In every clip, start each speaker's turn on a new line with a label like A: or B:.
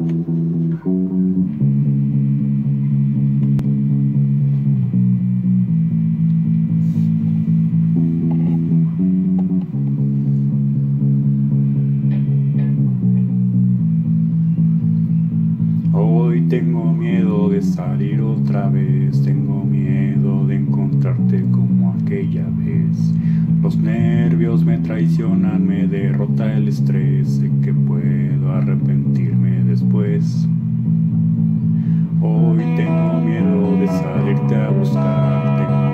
A: Hoy tengo miedo de salir otra vez, tengo miedo de encontrarte como aquella vez. Los nervios me traicionan, me derrota el estrés, sé que puedo arrepentirme después. Hoy tengo miedo de salirte a buscar,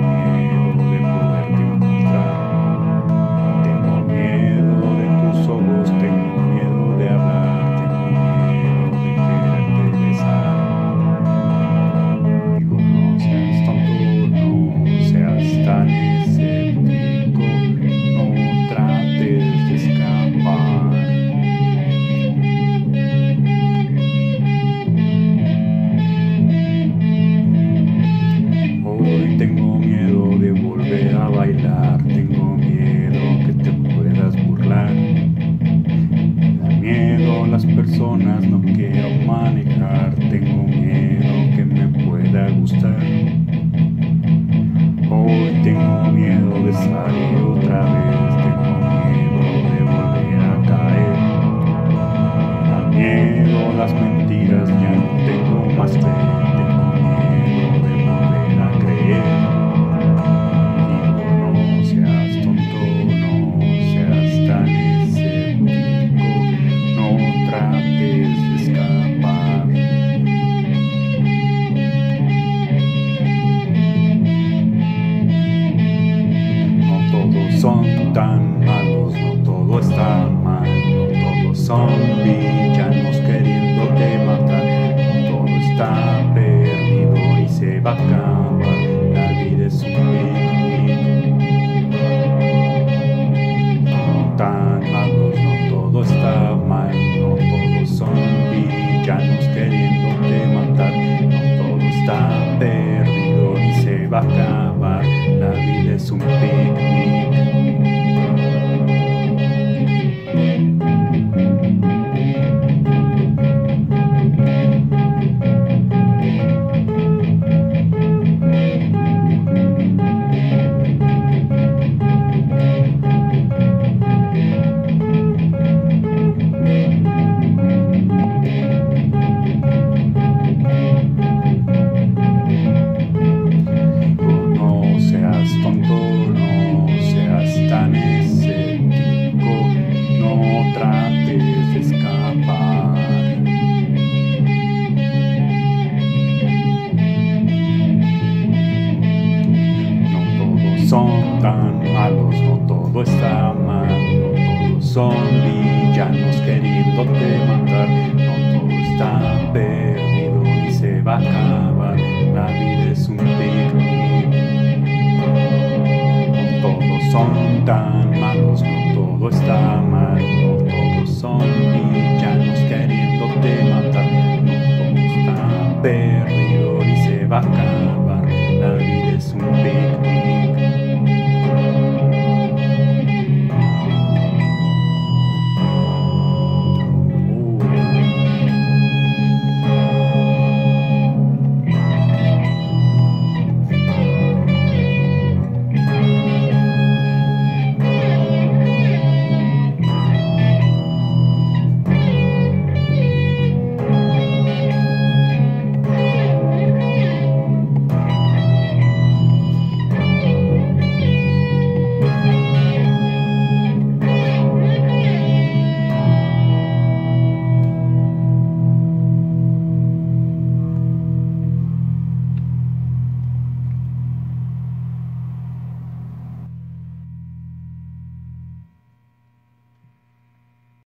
A: tengo miedo que te puedas burlar. Me da miedo las personas, no quiero manejar, tengo miedo que me pueda gustar. Son villanos queriéndote matar, todo está perdido y se va a son tan malos, no todo está mal, no todos son villanos queriéndote matar, no todo está perdido y se va a acabar, la vida es un picnic. No todos son tan malos, no todo está mal, no todos son villanos queriéndote matar, no todo está perdido y se va a acabar, la vida es un picnic.